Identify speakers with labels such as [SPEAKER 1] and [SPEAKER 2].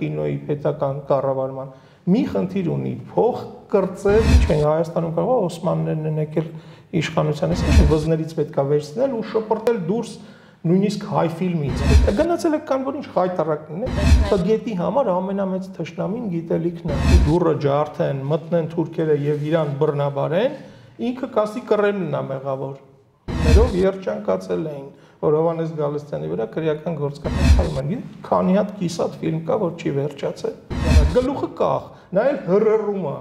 [SPEAKER 1] կինոյի պետական կառավարման մի խնդիր ունի փող կրծել չեն Հայաստանում կարող Օսմաններն են եկել իշխանության այս վզներից պետքա վերցնել ու շպրտել դուրս նույնիսկ հայ ֆիլմից։ Գնացել եք կան որ ինչ խայտարակն է։ Տգետի համար ամենամեծ թշնամին գիտելիքն է։ Դուրը ջարդեն, մտնեն թուրքերը եւ իրան բռնաբարեն, ինքը կասի կռելն է մեղավոր։ Ներով երջանկացել էին որ Հովանես Գալստյանի վրա քրեական գործկապ են։ Քանի հատ կիսատ ֆիլմ կա, որ չի վերջացել։ Գլուխը կախ, նա էլ հրռում է։